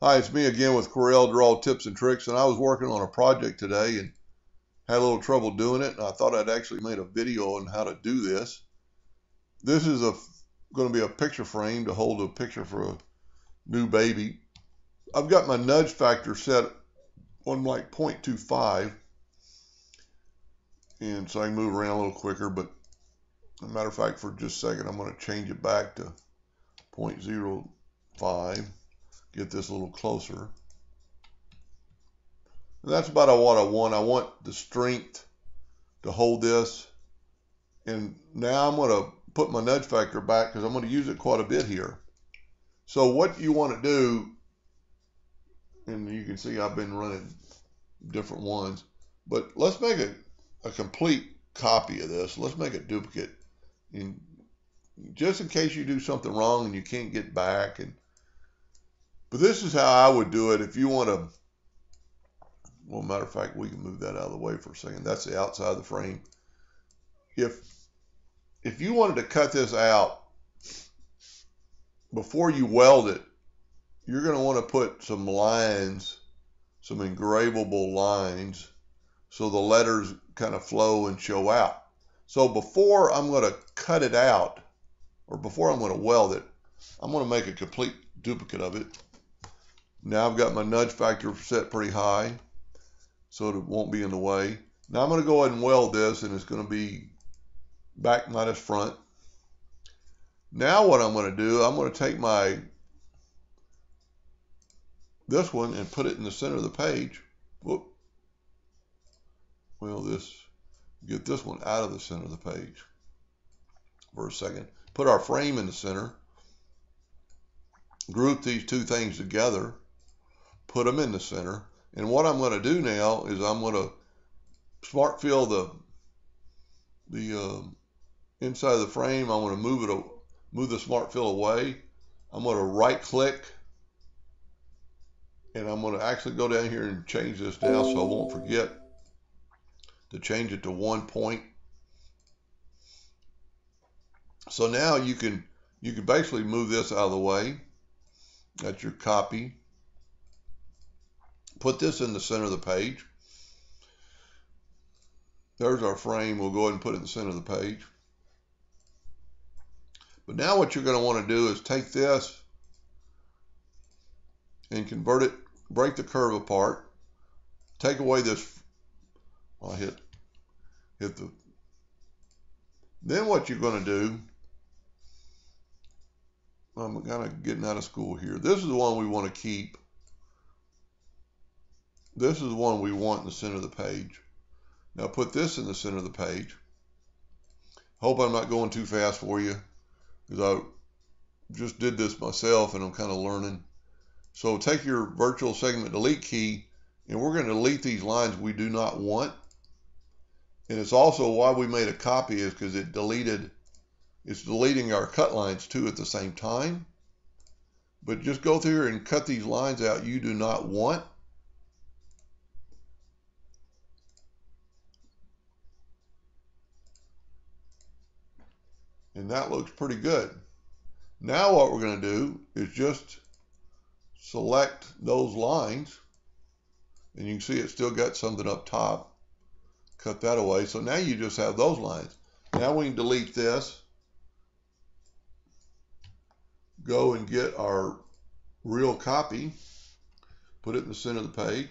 Hi, it's me again with Corel Draw Tips and Tricks, and I was working on a project today and had a little trouble doing it, and I thought I'd actually made a video on how to do this. This is a going to be a picture frame to hold a picture for a new baby. I've got my nudge factor set on like 0.25, and so I can move around a little quicker, but matter of fact, for just a second, I'm going to change it back to 0.05 get this a little closer. And that's about what I want. I want the strength to hold this. And now I'm going to put my nudge factor back because I'm going to use it quite a bit here. So what you want to do, and you can see I've been running different ones, but let's make a, a complete copy of this. Let's make a duplicate. And just in case you do something wrong and you can't get back and but this is how I would do it if you want to. Well, matter of fact, we can move that out of the way for a second. That's the outside of the frame. If if you wanted to cut this out before you weld it, you're going to want to put some lines, some engravable lines, so the letters kind of flow and show out. So before I'm going to cut it out, or before I'm going to weld it, I'm going to make a complete duplicate of it. Now I've got my nudge factor set pretty high, so it won't be in the way. Now I'm going to go ahead and weld this, and it's going to be back minus front. Now what I'm going to do, I'm going to take my this one and put it in the center of the page. Whoop. Well, this get this one out of the center of the page for a second. Put our frame in the center. Group these two things together put them in the center. And what I'm going to do now is I'm going to smart fill the the uh, inside of the frame. I'm going to move it move the smart fill away. I'm going to right click and I'm going to actually go down here and change this down so I won't forget to change it to one point. So now you can you can basically move this out of the way. That's your copy put this in the center of the page. There's our frame. We'll go ahead and put it in the center of the page. But now what you're going to want to do is take this and convert it, break the curve apart, take away this, I'll hit, hit the, then what you're going to do, I'm kind of getting out of school here. This is the one we want to keep. This is one we want in the center of the page. Now put this in the center of the page. Hope I'm not going too fast for you because I just did this myself and I'm kind of learning. So take your virtual segment delete key and we're going to delete these lines we do not want. And it's also why we made a copy is because it deleted, it's deleting our cut lines too at the same time. But just go through here and cut these lines out you do not want. And that looks pretty good. Now what we're going to do is just select those lines. And you can see it still got something up top. Cut that away. So now you just have those lines. Now we can delete this. Go and get our real copy. Put it in the center of the page.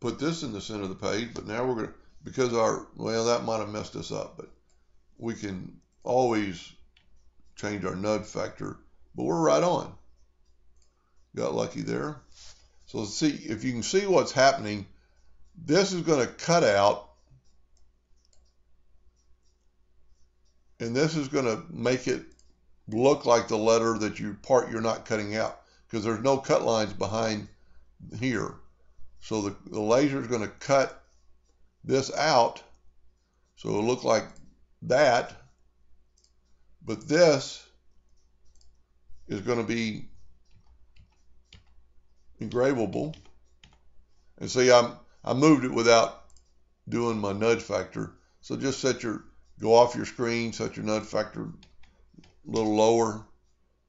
Put this in the center of the page. But now we're going to, because our, well, that might have messed us up. But we can always change our nudge factor, but we're right on. Got lucky there. So let's see if you can see what's happening. This is going to cut out and this is going to make it look like the letter that you part you're not cutting out because there's no cut lines behind here. So the, the laser is going to cut this out so it'll look like that, but this is going to be engravable. And see, I'm, I moved it without doing my nudge factor. So just set your, go off your screen, set your nudge factor a little lower,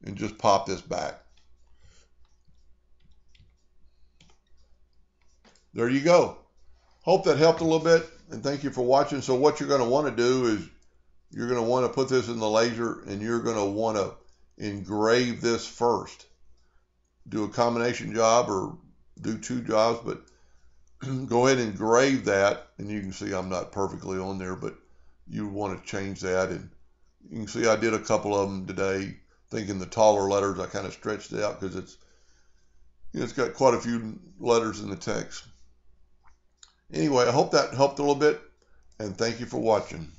and just pop this back. There you go. Hope that helped a little bit, and thank you for watching. So what you're going to want to do is you're going to want to put this in the laser, and you're going to want to engrave this first. Do a combination job or do two jobs, but go ahead and engrave that. And you can see I'm not perfectly on there, but you want to change that. And you can see I did a couple of them today, thinking the taller letters I kind of stretched it out because it's it's got quite a few letters in the text. Anyway, I hope that helped a little bit, and thank you for watching.